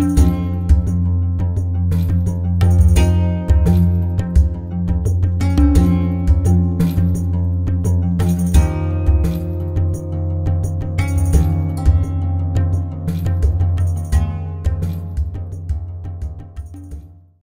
you